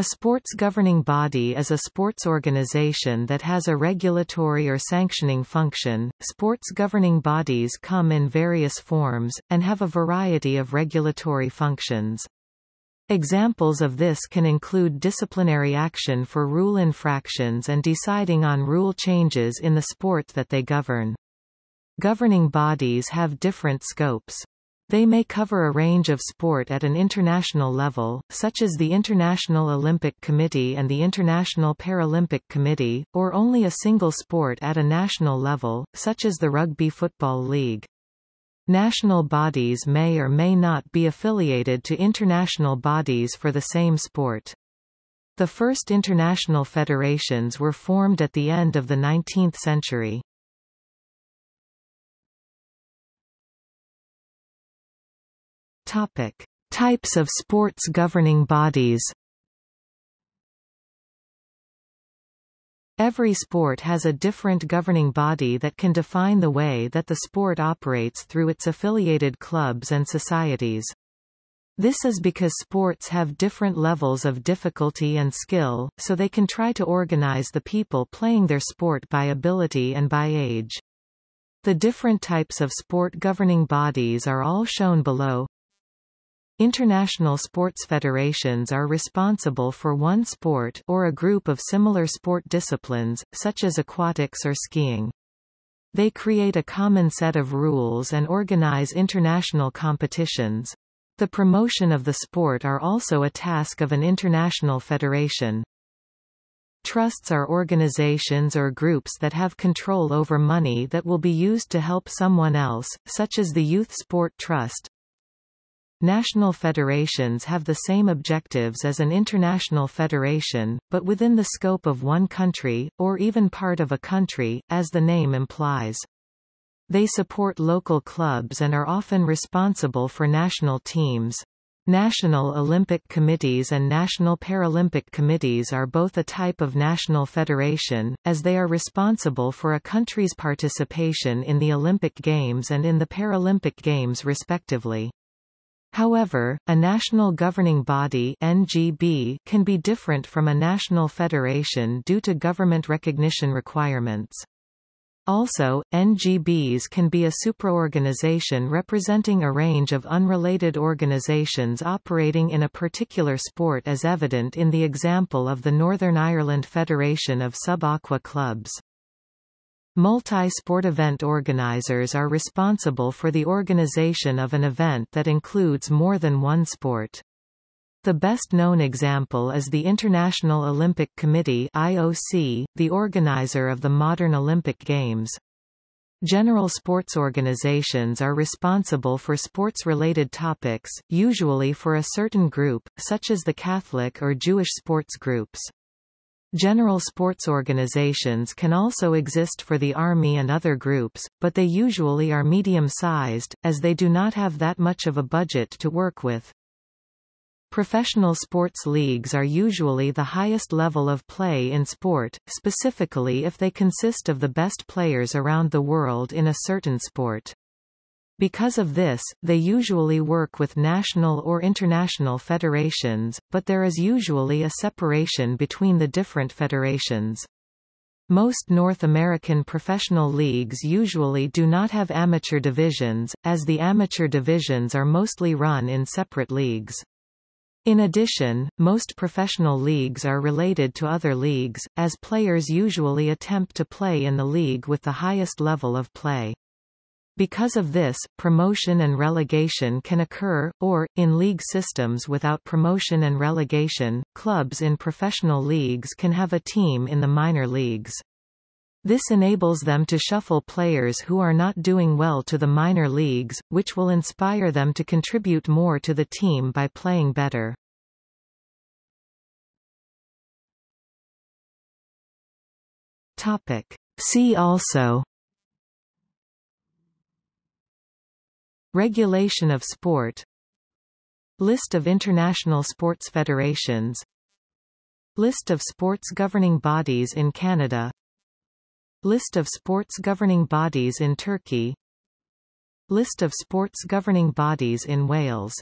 A sports governing body is a sports organization that has a regulatory or sanctioning function. Sports governing bodies come in various forms, and have a variety of regulatory functions. Examples of this can include disciplinary action for rule infractions and deciding on rule changes in the sport that they govern. Governing bodies have different scopes. They may cover a range of sport at an international level, such as the International Olympic Committee and the International Paralympic Committee, or only a single sport at a national level, such as the Rugby Football League. National bodies may or may not be affiliated to international bodies for the same sport. The first international federations were formed at the end of the 19th century. Topic: Types of sports governing bodies. Every sport has a different governing body that can define the way that the sport operates through its affiliated clubs and societies. This is because sports have different levels of difficulty and skill, so they can try to organize the people playing their sport by ability and by age. The different types of sport governing bodies are all shown below. International sports federations are responsible for one sport or a group of similar sport disciplines, such as aquatics or skiing. They create a common set of rules and organize international competitions. The promotion of the sport are also a task of an international federation. Trusts are organizations or groups that have control over money that will be used to help someone else, such as the Youth Sport Trust, National federations have the same objectives as an international federation, but within the scope of one country, or even part of a country, as the name implies. They support local clubs and are often responsible for national teams. National Olympic Committees and National Paralympic Committees are both a type of national federation, as they are responsible for a country's participation in the Olympic Games and in the Paralympic Games respectively. However, a national governing body NGB can be different from a national federation due to government recognition requirements. Also, NGBs can be a supraorganization representing a range of unrelated organizations operating in a particular sport as evident in the example of the Northern Ireland Federation of Sub-Aqua Clubs. Multi-sport event organizers are responsible for the organization of an event that includes more than one sport. The best-known example is the International Olympic Committee IOC, the organizer of the modern Olympic Games. General sports organizations are responsible for sports-related topics, usually for a certain group, such as the Catholic or Jewish sports groups. General sports organizations can also exist for the Army and other groups, but they usually are medium-sized, as they do not have that much of a budget to work with. Professional sports leagues are usually the highest level of play in sport, specifically if they consist of the best players around the world in a certain sport. Because of this, they usually work with national or international federations, but there is usually a separation between the different federations. Most North American professional leagues usually do not have amateur divisions, as the amateur divisions are mostly run in separate leagues. In addition, most professional leagues are related to other leagues, as players usually attempt to play in the league with the highest level of play. Because of this, promotion and relegation can occur, or, in league systems without promotion and relegation, clubs in professional leagues can have a team in the minor leagues. This enables them to shuffle players who are not doing well to the minor leagues, which will inspire them to contribute more to the team by playing better. Topic. See also Regulation of sport. List of international sports federations. List of sports governing bodies in Canada. List of sports governing bodies in Turkey. List of sports governing bodies in Wales